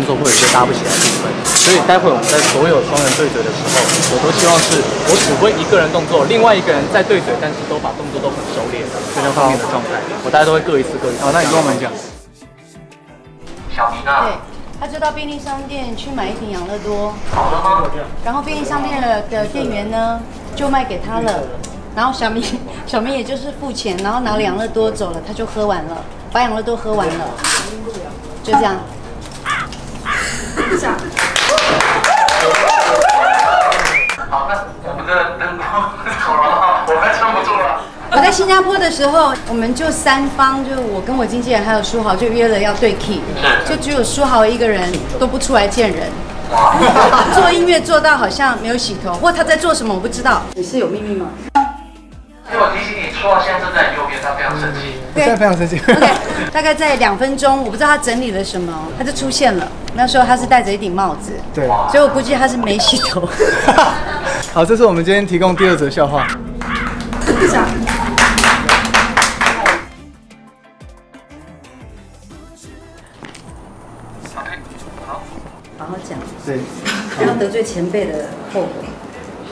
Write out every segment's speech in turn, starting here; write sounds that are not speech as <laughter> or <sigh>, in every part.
一些搭不起来的部分。所以待会我们在所有双人对嘴的时候，我都希望是我指挥一个人动作，另外一个人在对嘴，但是都把动作都很熟练，非常方便的状态。我大家都会各一次各一次。好，那你跟我们讲。小明啊，对，他就到便利商店去买一瓶养乐多，好了吗？然后便利商店的的店员呢就卖给他了，然后小明 <laughs> 小明也就是付钱，然后拿了养乐多走了，他就喝完了，把养乐多喝完了，就这样。好，那我们的灯光好了，我快撑不住了。我在新加坡的时候，我们就三方，就我跟我经纪人还有书豪就约了要对 key，就只有书豪一个人都不出来见人。做音乐做到好像没有洗头，或他在做什么我不知道。你是有秘密吗？因为我提醒你，绰号现在正在你右边，他非常生气。我现在非常生气。<laughs> OK，大概在两分钟，我不知道他整理了什么，他就出现了。那时候他是戴着一顶帽子，对。所以我估计他是没洗头。<laughs> 好，这是我们今天提供第二则笑话。好好讲，对，不要得罪前辈的后果。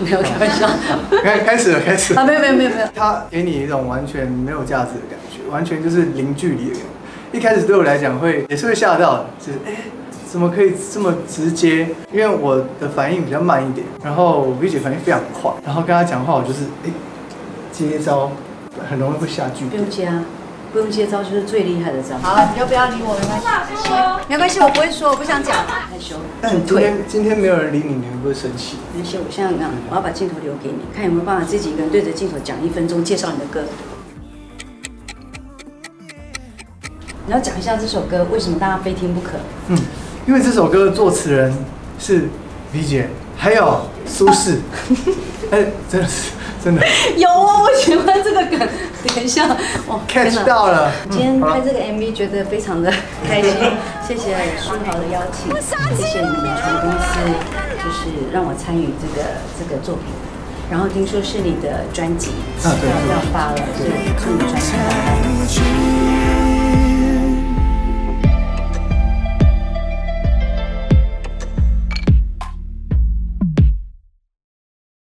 没有开玩笑。<laughs> 开开始了，开始了。啊，没有没有没有没有。他给你一种完全没有价值的感觉，完全就是零距离的感觉。一开始对我来讲会也是会吓到的，就是哎、怎么可以这么直接？因为我的反应比较慢一点，然后 V 姐反应非常快，然后跟她讲话我就是哎、接招，很容易会下句点不用。接啊，不用接招就是最厉害的招。好，你就不要理我，没关系。没关系，我不会说，我不想讲，害羞。但今天今天没有人理你，你会不会生气？没关系，我现在讲，我要把镜头留给你，看有没有办法自己一个人对着镜头讲一分钟，介绍你的歌。你要讲一下这首歌为什么大家非听不可？嗯，因为这首歌的作词人是 V 姐，还有苏轼。<laughs> 哎，真的是真的。<laughs> 有哦，我喜欢这个梗。<laughs> 等一下，我 catch 到了。今天拍这个 MV 觉得非常的开心，<laughs> 谢谢书豪的邀请，谢谢你们全公司，就是让我参与这个这个作品。然后听说是你的专辑啊对要要发了，所以祝你专辑。发